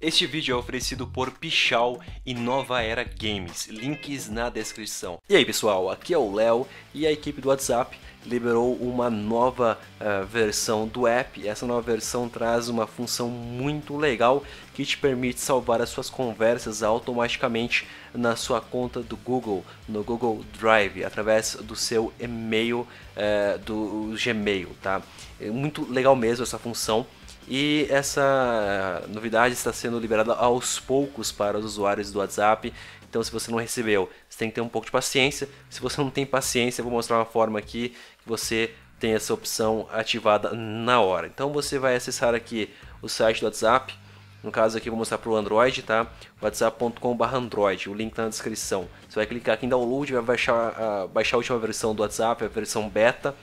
Este vídeo é oferecido por Pichal e Nova Era Games, links na descrição. E aí pessoal, aqui é o Léo e a equipe do WhatsApp liberou uma nova uh, versão do app. Essa nova versão traz uma função muito legal que te permite salvar as suas conversas automaticamente na sua conta do Google, no Google Drive, através do seu e-mail uh, do Gmail, tá? É muito legal mesmo essa função. E essa novidade está sendo liberada aos poucos para os usuários do WhatsApp. Então, se você não recebeu, você tem que ter um pouco de paciência. Se você não tem paciência, eu vou mostrar uma forma aqui que você tem essa opção ativada na hora. Então, você vai acessar aqui o site do WhatsApp. No caso aqui, vou mostrar para o Android, tá? whatsapp.com/android. O link está na descrição. Você vai clicar aqui em download, vai baixar, uh, baixar a última versão do WhatsApp, a versão beta.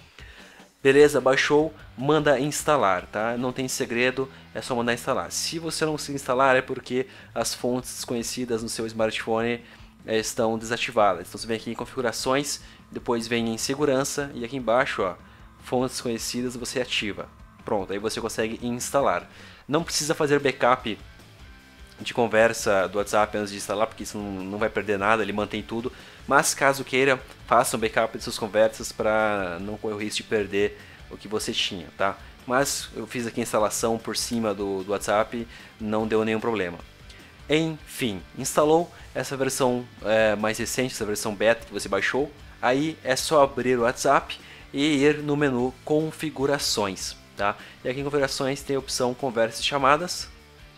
Beleza, baixou, manda instalar, tá? Não tem segredo, é só mandar instalar. Se você não conseguir instalar é porque as fontes desconhecidas no seu smartphone é, estão desativadas. Então você vem aqui em configurações, depois vem em segurança e aqui embaixo, ó, fontes desconhecidas você ativa. Pronto, aí você consegue instalar. Não precisa fazer backup de conversa do WhatsApp antes de instalar, porque isso não, não vai perder nada, ele mantém tudo. Mas caso queira, faça um backup de suas conversas para não correr o risco de perder o que você tinha, tá? Mas eu fiz aqui a instalação por cima do, do WhatsApp, não deu nenhum problema. Enfim, instalou essa versão é, mais recente, essa versão beta que você baixou. Aí é só abrir o WhatsApp e ir no menu configurações, tá? E aqui em configurações tem a opção conversas e chamadas.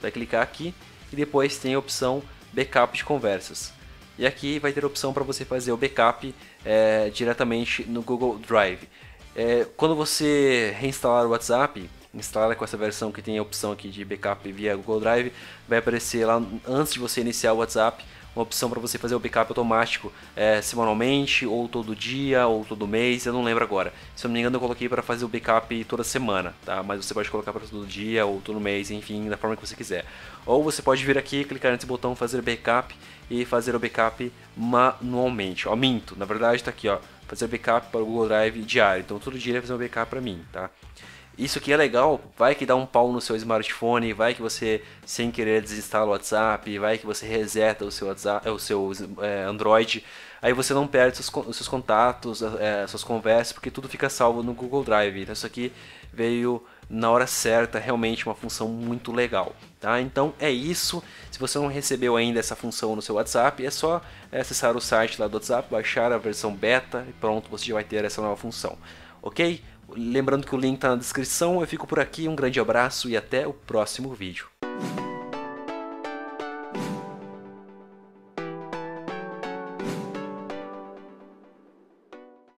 Vai clicar aqui e depois tem a opção backup de conversas. E aqui vai ter a opção para você fazer o backup é, diretamente no Google Drive. É, quando você reinstalar o WhatsApp, instala com essa versão que tem a opção aqui de backup via Google Drive, vai aparecer lá antes de você iniciar o WhatsApp uma opção para você fazer o backup automático é, semanalmente, ou todo dia, ou todo mês, eu não lembro agora. Se eu não me engano, eu coloquei para fazer o backup toda semana, tá? Mas você pode colocar para todo dia, ou todo mês, enfim, da forma que você quiser. Ou você pode vir aqui, clicar nesse botão fazer backup e fazer o backup manualmente. Ó, minto, na verdade está aqui, ó, fazer backup para o Google Drive diário. Então todo dia ele vai fazer um backup para mim, tá? Isso aqui é legal, vai que dá um pau no seu smartphone, vai que você sem querer desinstala o WhatsApp, vai que você reseta o seu WhatsApp, o seu é, Android, aí você não perde os, os seus contatos, é, suas conversas, porque tudo fica salvo no Google Drive. Então isso aqui veio na hora certa, realmente uma função muito legal, tá? Então é isso. Se você não recebeu ainda essa função no seu WhatsApp, é só acessar o site lá do WhatsApp, baixar a versão beta e pronto, você já vai ter essa nova função, ok? Lembrando que o link está na descrição. Eu fico por aqui, um grande abraço e até o próximo vídeo.